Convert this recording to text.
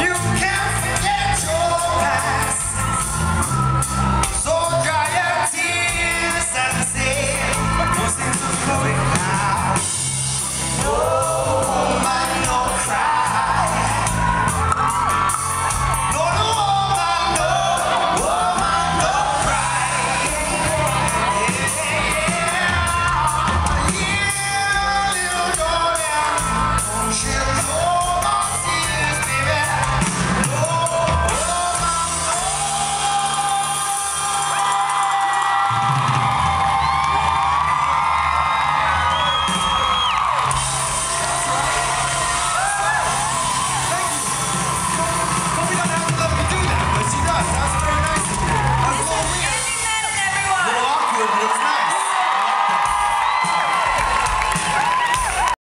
You